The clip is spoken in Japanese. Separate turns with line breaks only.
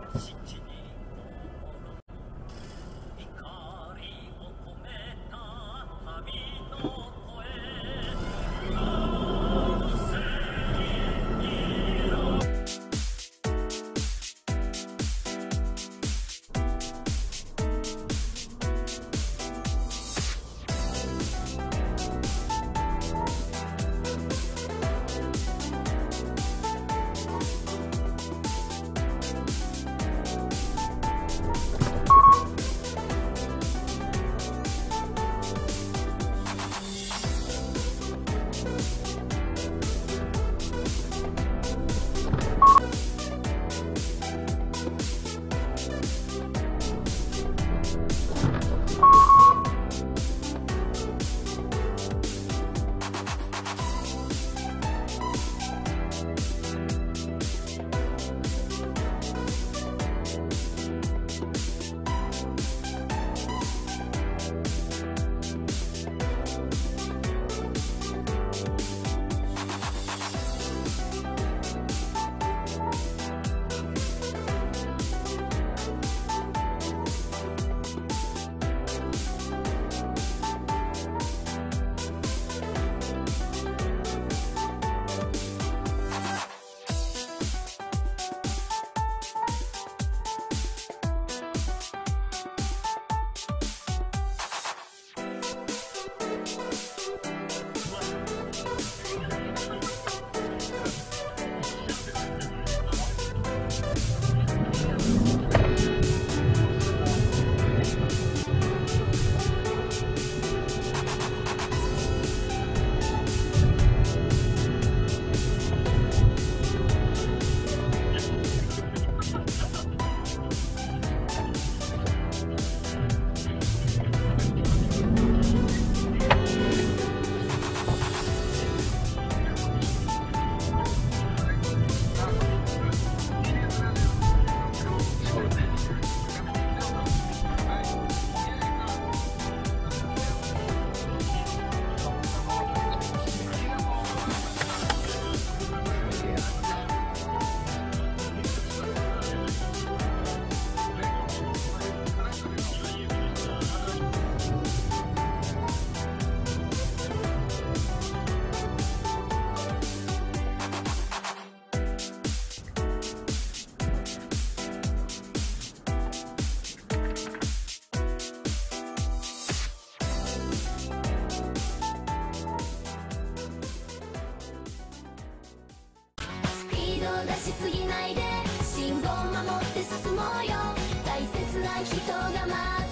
house. しすぎないで信号守って進もうよ。大切な人が待って